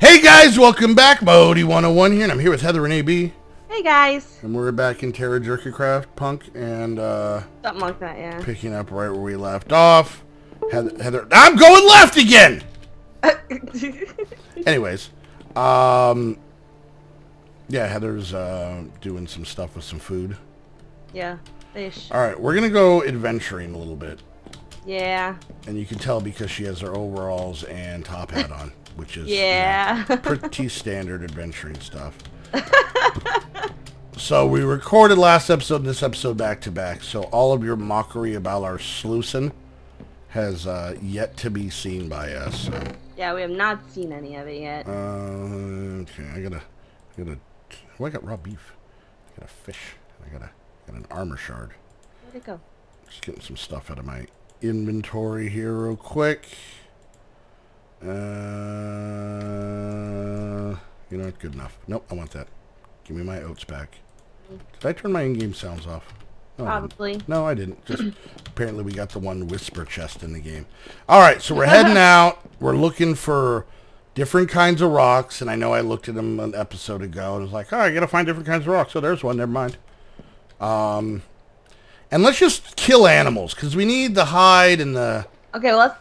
Hey guys, welcome back. Modii101 here, and I'm here with Heather and AB. Hey guys. And we're back in Terra Jerkycraft Punk and uh, Something like that, yeah. picking up right where we left off. Heather, Heather I'm going left again! Anyways, um, yeah, Heather's uh, doing some stuff with some food. yeah. All right, we're going to go adventuring a little bit. Yeah. And you can tell because she has her overalls and top hat on, which is you know, pretty standard adventuring stuff. so we recorded last episode and this episode back to back. So all of your mockery about our sluicing has uh, yet to be seen by us. So, yeah, we have not seen any of it yet. uh, okay, I gotta, I gotta. Oh, I got raw beef. I got a fish. I got a, got an armor shard. Where'd it go? Just getting some stuff out of my inventory here real quick. Uh, you're not Good enough. Nope, I want that. Give me my oats back. Did I turn my in-game sounds off? No, I. Probably. No, I didn't. Just apparently we got the one whisper chest in the game. All right, so we're heading out. We're looking for different kinds of rocks, and I know I looked at them an episode ago and was like, "Oh, I gotta find different kinds of rocks." So there's one. Never mind. Um, and let's just kill animals because we need the hide and the Okay, well, let's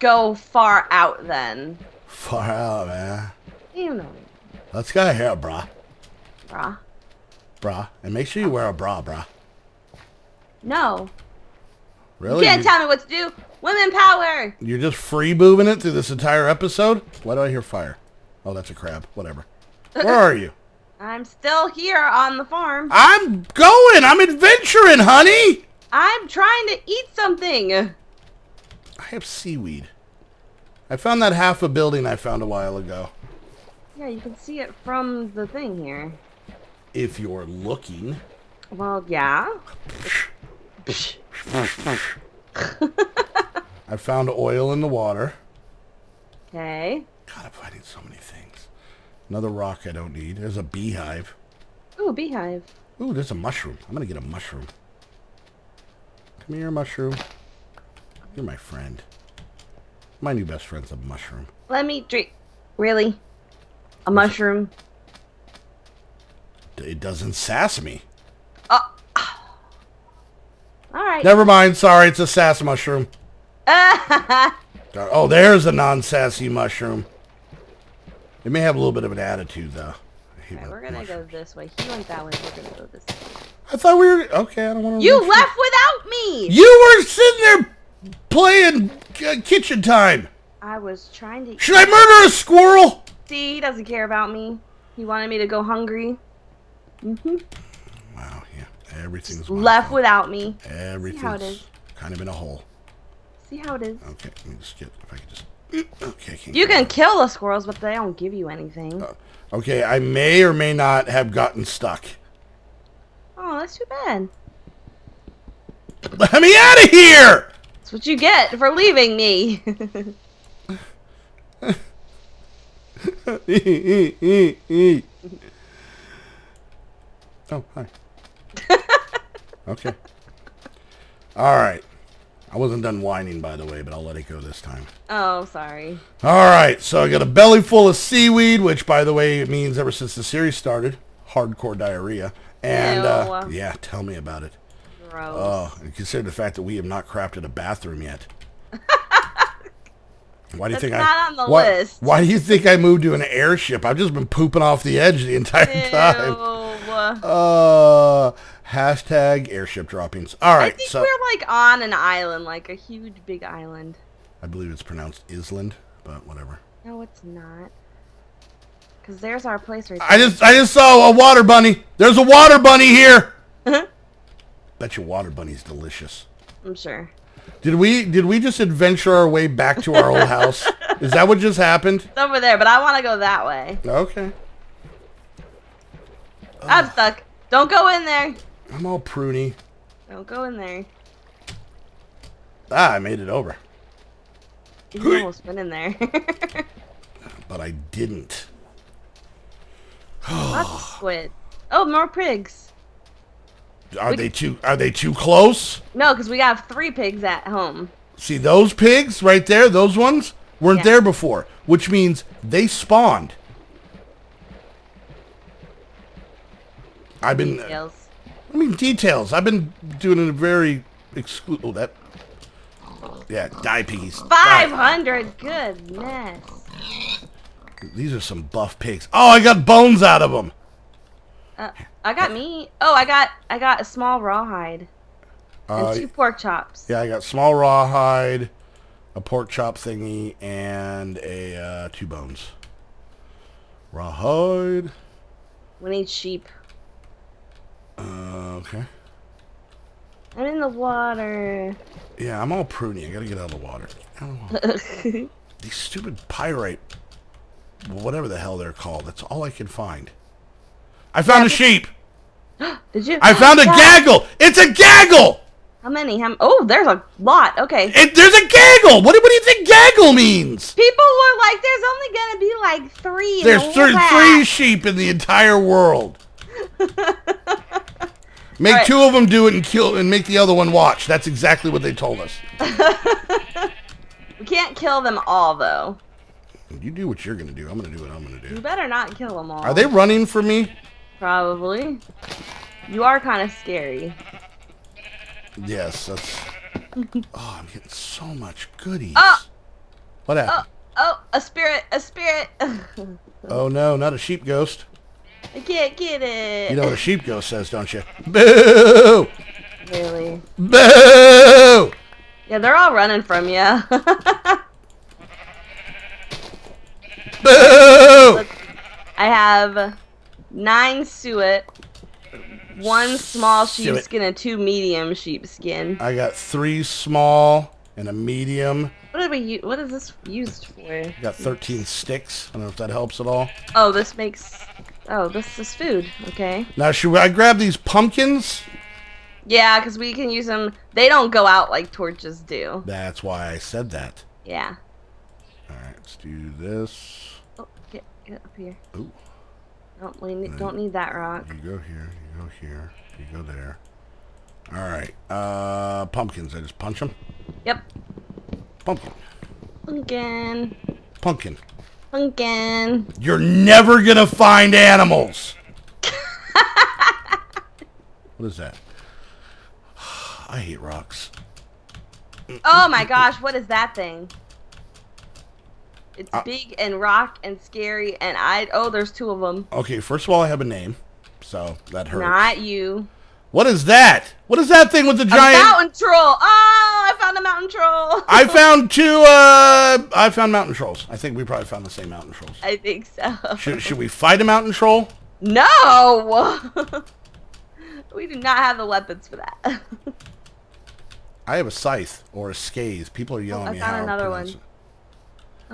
go far out then. far out, man. You know, Let's go here, brah, brah. brah, and make sure you wear a bra, brah. No. Really? You can't You- tell me what to do. Women power. You're just free moving it through this entire episode? Why do I hear fire? Oh, that's a crab. Whatever. Where are you? I'm still here on the farm. I'm going. I'm adventuring, honey. I'm trying to eat something. I have seaweed. I found that half a building I found a while ago. Yeah, you can see it from the thing here. If you're looking. Well, yeah. I found oil in the water. Okay. God, I'm finding so many things. Another rock I don't need. There's a beehive. Ooh, beehive. Ooh, there's a mushroom. I'm gonna get a mushroom. Come here, mushroom. You're my friend. My new best friend's a mushroom. Let me drink. Really? A mushroom? It doesn't sass me. Uh, Alright. Never mind. Sorry, it's a sass mushroom. Oh, there's a non-sassy mushroom. It may have a little bit of an attitude, though. I hate Alright, mu- we're gonna mushrooms. go this way. He went that way. We're gonna go this way. I thought we were okay. I don't want to. You left without me! You were sitting there playing uh, kitchen time. I was trying to Should I murder a squirrel? see. He doesn't care about me. He wanted me to go hungry. Mm hmm Wow, yeah, everything's Left fault. without me. Everything's how it is. kind of in a hole. See how it is. Okay, let me just get if I can just. Okay, You can kill the squirrels, but they don't give you anything. Okay, I may or may not have gotten stuck. Oh, that's too bad. Let me out of here! That's what you get for leaving me. oh, hi. okay. All right. I wasn't done whining, by the way, but I'll let it go this time. oh, sorry. All right, so I got a belly full of seaweed, which, by the way, means ever since the series started, hardcore diarrhea. And uh, yeah, tell me about it. Gross. Oh, and consider the fact that we have not crafted a bathroom yet. Why do you That's think I? not on the why, list. Why do you think I moved to an airship? I've just been pooping off the edge the entire time. Ew. Uh, hashtag airship droppings. All I think so we're like on an island, like a huge big island. I believe it's pronounced Island, but whatever. No, it's not. Cause there's our place right I just I just saw a water bunny. There's a water bunny here. Bet your water bunny's delicious. I'm sure. Did we did we just adventure our way back to our old house? Is that what just happened? It's over there, but I want to go that way. Okay. I'm stuck. Don't go in there. I'm all pruny. Don't go in there. Ah, I made it over. You almost went in there. But I didn't. Lots of squid. Oh, more pigs. Are We- they too are they too close? No, because we have three pigs at home. See those pigs right there, those ones? weren't Yeah. there before, which means they spawned. I've been, Details. I mean, details. I've been doing a very exclu- Oh, that. Yeah, die piggies. Five hundred. Goodness. These are some buff pigs. Oh, I got bones out of them. Uh, I got meat. Oh, I got I got a small rawhide and Uh, two pork chops. yeah, I got small rawhide, a pork chop thingy, and a uh, two bones. Rawhide. We need sheep. Uh, okay. I'm in the water. Yeah, I'm all pruny. I gotta get out of the water. I don't know. These stupid pyrite, whatever the hell they're called. That's all I can find. I found a sheep. Did you? I oh found a gaggle. It's a gaggle. How many? How, oh, there's a lot. Okay. It, there's a gaggle. What, do- what do you think gaggle means? People were like, "There's only gonna be like three." There's the three, three sheep in the entire world. Make right. two of them do it and kill and make the other one watch. That's exactly what they told us. We can't kill them all, though. You do what you're gonna do. I'm gonna do what I'm gonna do. You better not kill them all. Are they running for me? Probably. You are kind of scary. Yes, that's. Oh, I'm getting so much goodies. Oh! What Oh, happened? oh, a spirit, a spirit. Oh. no, not a sheep ghost. I can't get it. You know what a sheep ghost says, don't you? Boo! Really? Boo! Yeah, they're all running from you. Boo! I have nine suet, one small sheepskin, and two medium sheepskin. I got three small and a medium. What did we? What is this used for? I got 13 sticks. I don't know if that helps at all. Oh, this makes. Oh, this is food. Okay. Now, should I grab these pumpkins? Yeah, because we can use them. They don't go out like torches do. That's why I said that. Yeah. All right, let's do this. Oh, get get up here. Ooh. Don't we need, don't need that rock. You go here, you go here, you go there. All right, uh, pumpkins. I just punch them. Yep. Pumpkin, Pumpkin. pumpkin. Pumpkin. You're never gonna find animals. what is that? I hate rocks. Oh my gosh, what is that thing? It's Uh, big and rock and scary, and I. Oh, there's two of them. Okay, first of all, I have a name, so that hurts. Not you. What is that? What is that thing with the A giant? mountain troll. Oh, I found a mountain troll. I found two. Uh, I found mountain trolls. I think we probably found the same mountain trolls. I think so. Should, should we fight a mountain troll? No. we do not have the weapons for that. I have a scythe or a scathe. People are yelling I me found how another one.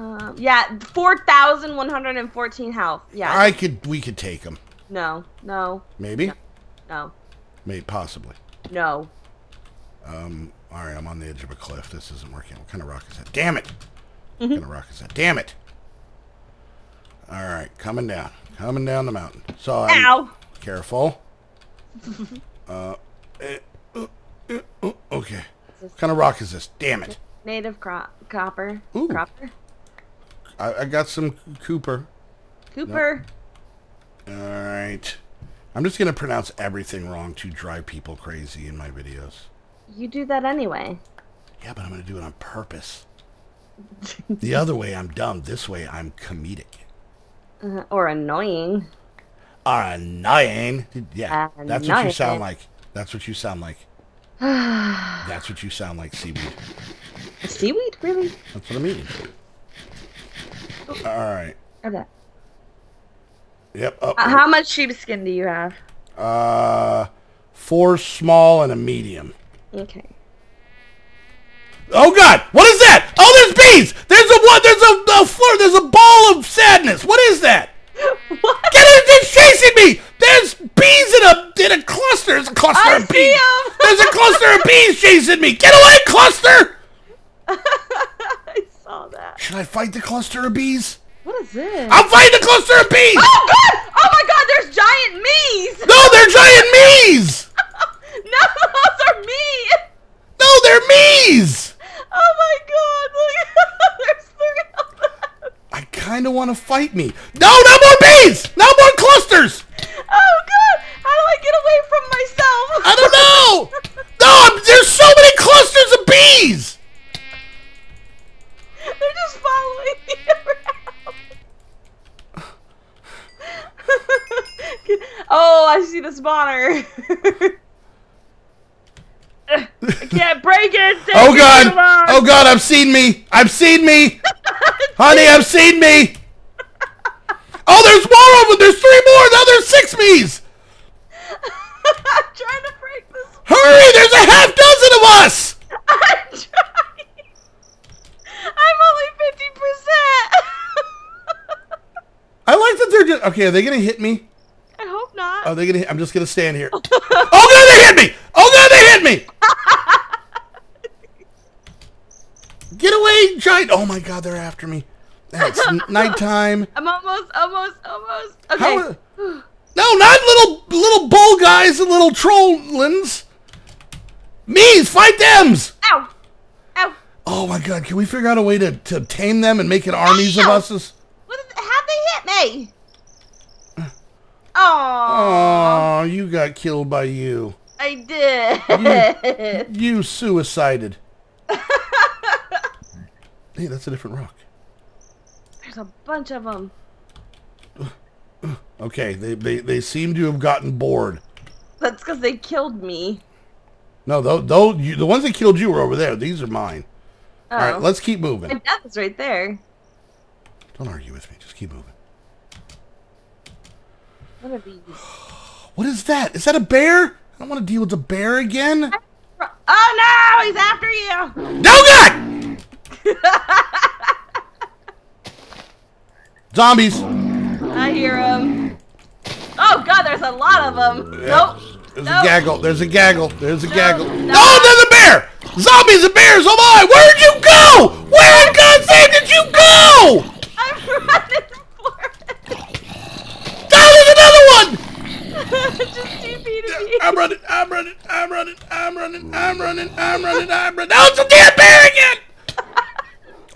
Um, yeah, four thousand one hundred and fourteen health. Yeah. I could. We could take them. no. No. Maybe. No. Maybe possibly. No. Um. All right. I'm on the edge of a cliff. This isn't working. What kind of rock is that? Damn it! Mm-hmm. What kind of rock is that? Damn it! All right. Coming down. Coming down the mountain. So. I'm, Ow. Careful. uh, eh, uh, eh, uh, okay. What kind of rock is this? Damn it. Native crop copper. Ooh. Copper. I, I got some Cooper. Cooper. All right. I'm just going to pronounce everything wrong to drive people crazy in my videos. You do that anyway. Yeah, but I'm going to do it on purpose. the other way, I'm dumb. This way, I'm comedic. Uh, or annoying. Annoying. Yeah, that's what you sound like. That's what you sound like. That's what you sound like, Seaweed. Seaweed? Really? That's what I mean. All right. That. Yep. Up. Uh, how much sheepskin do you have? Uh, four small and a medium. Okay. Oh God! What is that? Oh, there's bees! There's a what? There's a, a floor. There's a ball of sadness. What is that? What? Get it! It's chasing me! There's bees in a in a cluster. There's a cluster I of see There's a cluster of bees chasing me. Get away, cluster! I saw that. Should I fight the cluster of bees? What is this? I'm fighting the cluster of bees. Oh god! Oh my god, there's giant me's! No, they're giant mees. no, those are me! No, they're mees. Oh my god, look there's three kind of want to fight me. No, no more bees! No more clusters! I see the spawner. I can't break it. Oh god! Oh god, I've seen me! I've seen me! Honey, I've seen me! Oh, there's more of them! There's three more! Now there's six me's! I'm trying to break this. Hurry! There's a half dozen of us! I'm trying. I'm only fifty percent. I like that they're just okay. Are they gonna hit me? Oh, I hope not. Are they gonna? I'm just gonna stand here. oh god, they hit me! Oh god, they hit me! Get away, giant! Oh my god, they're after me. It's nighttime. I'm almost, almost, almost. Okay. How? No, not little little bull guys and little trollins. Me's, fight thems! Ow! Ow! Oh my god, can we figure out a way to, to tame them and make it armies of Ow. us? What is, how'd they hit me? Oh, Oh, you got killed by you. I did. You suicided. hey, that's a different rock. There's a bunch of them. Okay, they, they, they seem to have gotten bored. That's because they killed me. No, those, those you, the ones that killed you were over there. These are mine. Oh. All right, oh. let's keep My moving. death is right there. Don't argue with me. Just keep moving. What are these? What is that? Is that a bear? I don't want to deal with a bear again. Oh no! He's after you! No God! Zombies. I hear them. Oh god, there's a lot of them. Nope. There's Nope. a gaggle. There's a gaggle. There's a gaggle. no. No, oh, there's a bear! Zombies and bears! Oh my! Where'd you go? Where in God's name did you go? I'm running for Oh, there's another one! it. Just TP to me. I'm running. I'm running. I'm running. I'm running. I'm running. I'm running. I'm running. Oh, it's a damn bear again!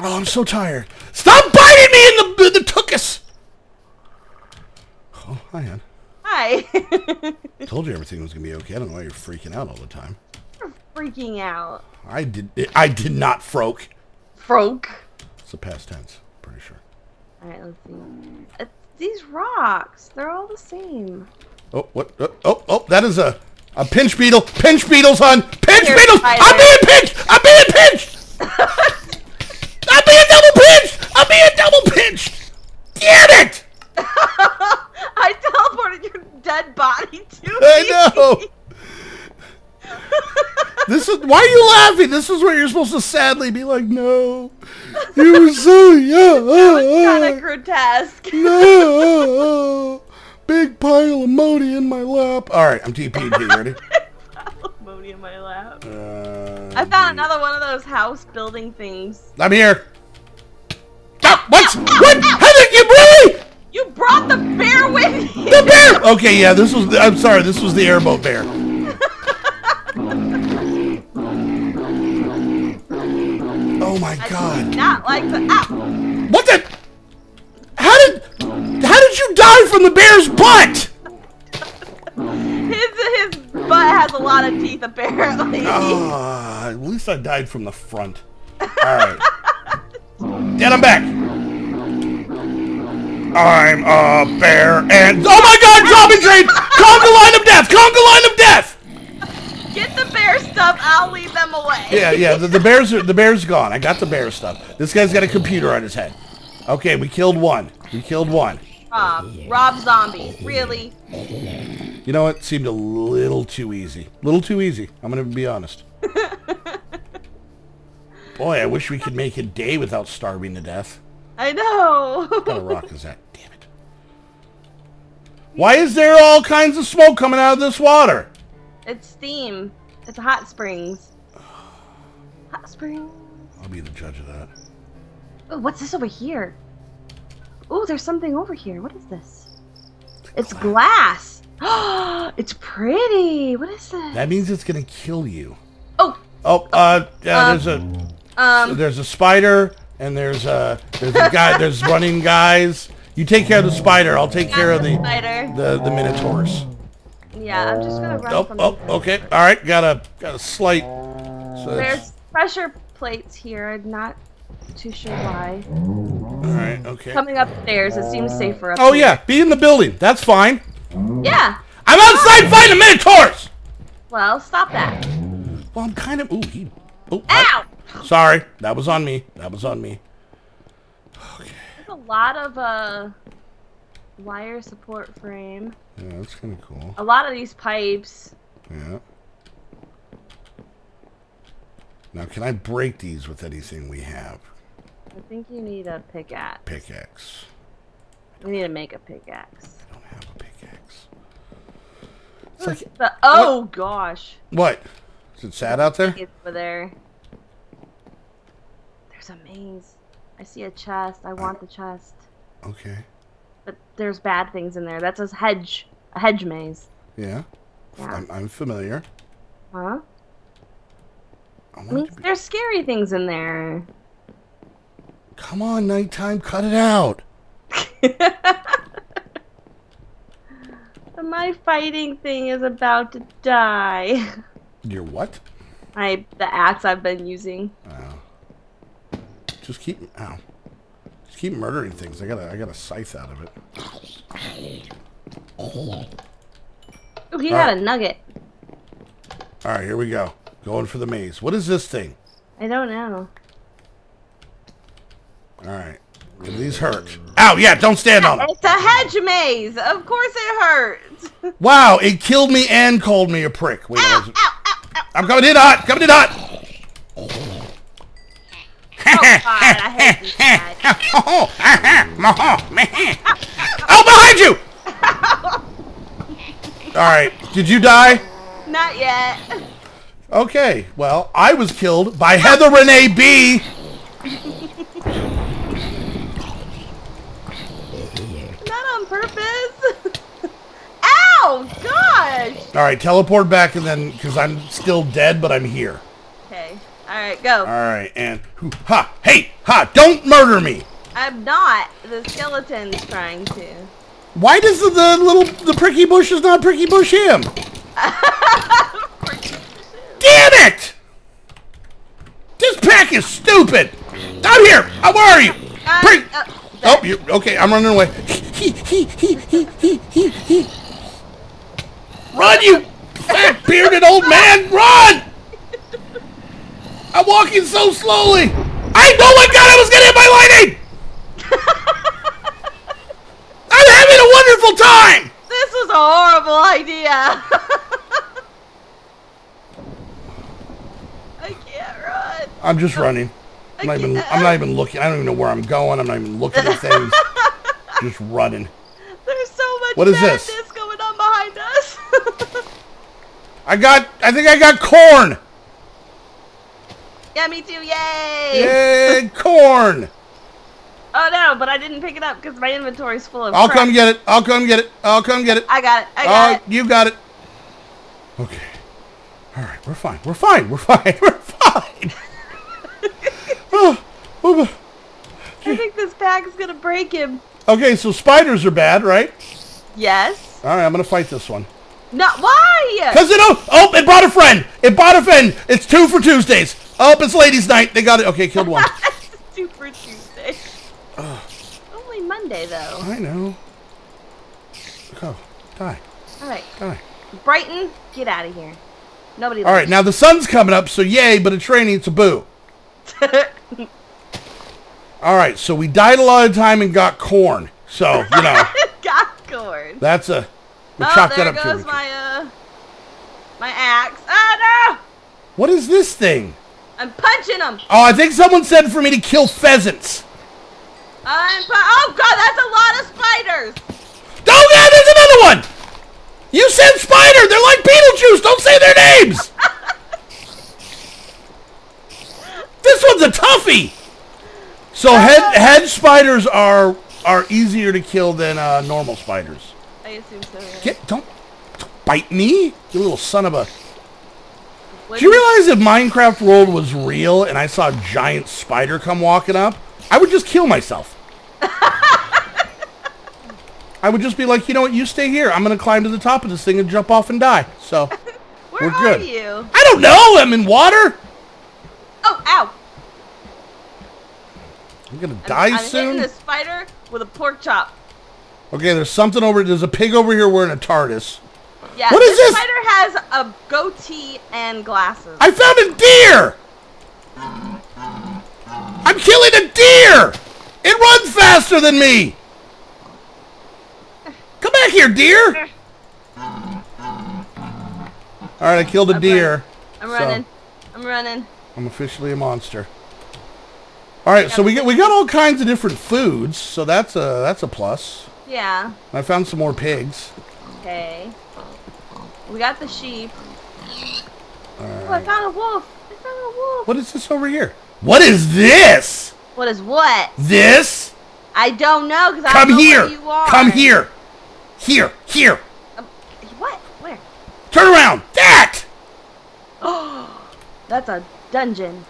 Oh, I'm so tired. Stop biting me in the the tuchus. Oh, hi, hon. Hi. Told you everything was gonna be okay. I don't know why you're freaking out all the time. You're Freaking out. I did. I did not froke. Froke. It's the past tense. Pretty sure. Alright, let's see. It's these rocks. They're all the same. Oh, what? Oh, oh, oh, that is a a pinch beetle. Pinch beetles, hon. Pinch Here, beetles. spider. I'm being pinched. I'm being pinched. I'm being double pinched. I'm being double pinched. Damn it! I teleported your dead body to me. I know. This is why are you laughing? This is where you're supposed to sadly be like, no, you were so young. kind of grotesque. no, big pile of money in my lap. All right, I'm. You ready? Moni in my lap. Uh, I found another one of those house building things. I'm here. Ah, what? What? How did you really? You brought the bear with you. The bear. Okay, yeah. This was. I'm sorry. This was the airboat bear. Oh my I god. not like the. Ow! What the? How did? How did you die from the bear's butt? His his butt has a lot of teeth apparently. Ah, at least I died from the front. All right. Dad, I'm back. I'm a bear and oh my God, zombie train! Conga line of death! Conga line of death! Get the bear stuff. I'll lead them away. Yeah, yeah. The, the bears are the bear's gone. I got the bear stuff. This guy's got a computer on his head. Okay, we killed one. We killed one. Um, Rob, Rob Zombie. Really? You know what? Seemed a little too easy. A little too easy. I'm gonna be honest. Boy, I wish we could make a day without starving to death. I know. What kind of rock is that? Damn it. Why is there all kinds of smoke coming out of this water? it's steam. It's hot springs. Hot springs. I'll be the judge of that. What's this over here? Oh, there's something over here. What is this? It's glass. it's pretty. What is this? That means it's gonna kill you. Oh, Oh, uh, yeah, Um, there's a um, there's a spider. and there's uh there's a guy there's running guys. You take care of the spider. I'll take care of the spider. the the minotaurs. Yeah, I'm just gonna run Oh, from oh, okay. All right, got a got a slight. So There's pressure plates here. I'm not too sure why. all right, okay. Coming upstairs, it seems safer up Oh here. yeah, be in the building. That's fine. Yeah. I'm outside fighting the minotaurs. Well, stop that. Well, I'm kind of. Ooh, he. Oh, I- Ow! sorry, that was on me. That was on me. There's a lot of uh wire support frame. Yeah, that's kind of cool. A lot of these pipes. Yeah. Now, can I break these with anything we have? I think you need a pickaxe. Pickaxe. We need to make a pickaxe. I don't have a pickaxe. It's like The, oh gosh. what? Is it sad out there? It's over there. There's a maze. I see a chest. I want the chest. Okay. But there's bad things in there. That's a hedge. A hedge maze. Yeah. Yeah. I'm, I'm familiar. Huh? I I mean, be- there's scary things in there. Come on, nighttime, cut it out. My fighting thing is about to die. Your what? I the axe I've been using. Oh. Just keep. Ow. Just keep murdering things. I got a, I got a scythe out of it. Oh, he All had right. a nugget. All right, here we go. Going for the maze. What is this thing? I don't know. All right. These hurt. Mm. Ow! Yeah, don't stand on them. It's a hedge maze. Of course it hurts. Wow, it killed me and called me a prick. Wait, ow, ow, ow, ow. I'm coming in hot. Coming in hot. Oh God, I hate these oh, oh, behind you! All right. Did you die? Not yet. Okay. Well, I was killed by Heather Renee B. Not on purpose. Ow! Gosh. All right, teleport back and then because I'm still dead, but I'm here. Okay. All right, go. All right, and hoo, ha, hey, ha! Don't murder me. I'm not. The skeleton's trying to. Why does the, the little the pricky bush is not pricky bush him? Damn it! This pack is stupid. I'm here. Where are you? Uh, Prick. uh, Oh, you okay? I'm running away. He, he, he, he, he, he, he. Run, you fat bearded old man! Run! I'm walking so slowly. I know my God I was gonna hit my lightning. I'm having a wonderful time. This was a horrible idea. I can't run. I'm just running. I'm not even. I'm not even looking. I don't even know where I'm going. I'm not even looking at things. just running. There's so much What is madness this? going on behind us. I got. I think I got corn. yeah, me too. Yay! Yay, corn! Oh no, but I didn't pick it up because my inventory's full of. I'll crap. come get it. I'll come get it. I'll come get it. I got it. I Oh, got uh, it. you got it. Okay. All right, we're fine. We're fine. We're fine. We're fine. Oh, oh, oh, I think this pack is gonna break him. Okay, so spiders are bad, right? Yes. All right, I'm gonna fight this one. No. Why? Cause it oh, oh it brought a friend. It brought a friend. It's two for Tuesdays. Oh, it's ladies' night. They got it. Okay, killed one. Super Tuesday. Only Monday though. I know. Go, oh, die, All right, die. Brighton, get out of here. Nobody. All right, now the sun's coming up, so yay, but it's raining. It's a boo. All right, so we died a lot of time and got corn. So you know got corn. that's a. We Oh, chalked there that up to. goes my uh, my axe. Oh no! What is this thing? I'm punching him. Oh, I think someone said for me to kill pheasants. I'm oh god, that's a lot of spiders. Oh yeah, there's another one. You said spider. They're like Beetlejuice. Don't say their names. this one's a toughie. So head head spiders are are easier to kill than uh, normal spiders. I assume so. Yeah. Get don't, don't bite me, you little son of a. What Do you realize if Minecraft World was real and I saw a giant spider come walking up, I would just kill myself. I would just be like, you know what, you stay here. I'm gonna climb to the top of this thing and jump off and die. So Where We're good. Where are you? I don't know. I'm in water. Oh, ow! I'm gonna I'm- die I'm soon. hitting the spider with a pork chop. Okay, there's something over. There's a pig over here wearing a TARDIS. Yeah, What is this? spider has a goatee and glasses. I found a deer. I'm killing a deer. It runs faster than me. Come back here, deer. All right, I killed a I'm deer. I'm So- running. I'm running. I'm officially a monster. All right, so we get we got all kinds of different foods, so that's a that's a plus. Yeah. I found some more pigs. Okay. We got the sheep. All Oh, I found a wolf. I found a wolf. What is this over here? What is this? What is what? This? I don't know because I Come don't know here. where you are. Come here. Here. Here. Um, what? Where? Turn around. That. Oh, that's a dungeon.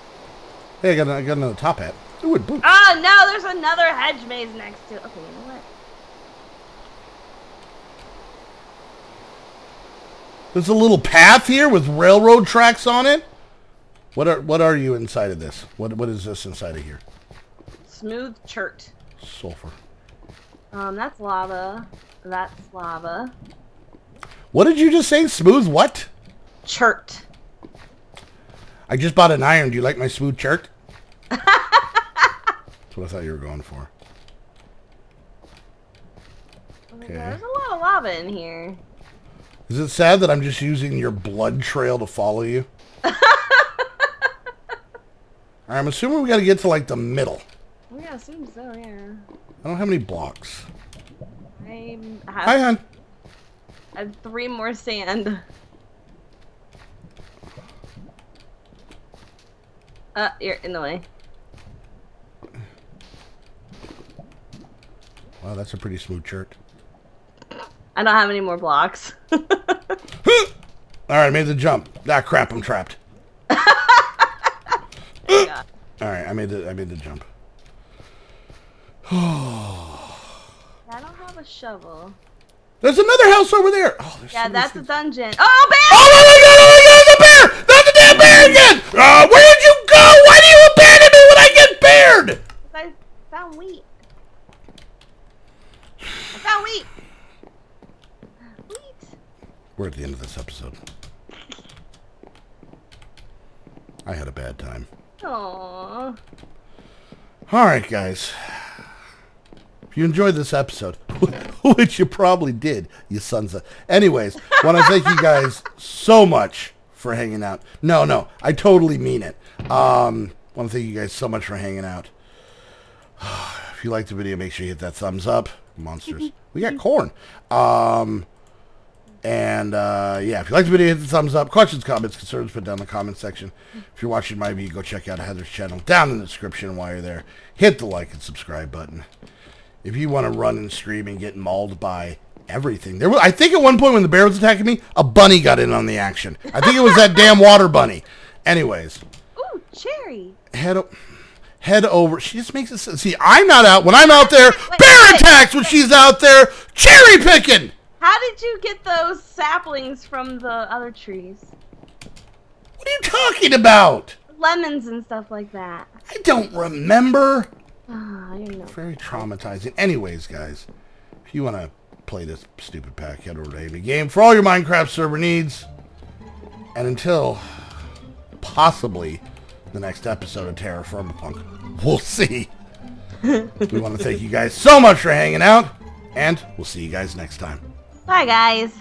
Hey, I got, I got another top hat. It boots. Oh no, there's another hedge maze next to. Okay, you know what? There's a little path here with railroad tracks on it. What are what are you inside of this? What what is this inside of here? Smooth chert. Sulfur. Um, that's lava. That's lava. What did you just say? Smooth what? Chert. I just bought an iron. Do you like my smooth shirt? That's what I thought you were going for. Oh Okay. There's a lot of lava in here. Is it sad that I'm just using your blood trail to follow you? I'm assuming we got to get to like the middle. Yeah, assume so. Yeah. I don't have any blocks. I Hi, have, hon. I have three more sand. Uh, you're in the way. Wow, that's a pretty smooth shirt. I don't have any more blocks. All right, I made the jump. Ah, crap, I'm trapped. All right, I made the I made the jump. I don't have a shovel. There's another house over there. Oh, there's Yeah, so that's a dungeon. Oh, bear! Oh my god! Oh my god! The bear! Not the damn bear again! Uh, where did you go? Why do you abandon me when I get bared? I found wheat. Found wheat. Wheat. We're at the end of this episode. I had a bad time. Aww. All right, guys. If you enjoyed this episode, which you probably did, you sons of... Anyways, want to thank you guys so much for hanging out. No, no, I totally mean it. Um, want to thank you guys so much for hanging out. If you liked the video, make sure you hit that thumbs up. Monsters. We got corn. Um, and uh, yeah, if you like the video, hit the thumbs up. Questions, comments, concerns, put down in the comment section. If you're watching my video, go check out Heather's channel down in the description while you're there. Hit the like and subscribe button. If you want to run and scream and get mauled by everything, there was, I think at one point when the bear was attacking me, a bunny got in on the action. I think it was that damn water bunny. Anyways, Ooh, cherry. head o- head over. She just makes it see. I'm not out when I'm out there. wait, bear wait, attacks when she's out there cherry picking. How did you get those saplings from the other trees? What are you talking about? Lemons and stuff like that. I don't remember. Ah, I don't know. Very traumatizing. Anyways, guys, if you want to play this stupid pack, head over to Amy Game for all your Minecraft server needs. And until possibly the next episode of TerraFirmaPunk, we'll see. we want to thank you guys so much for hanging out, and we'll see you guys next time. Bye, guys.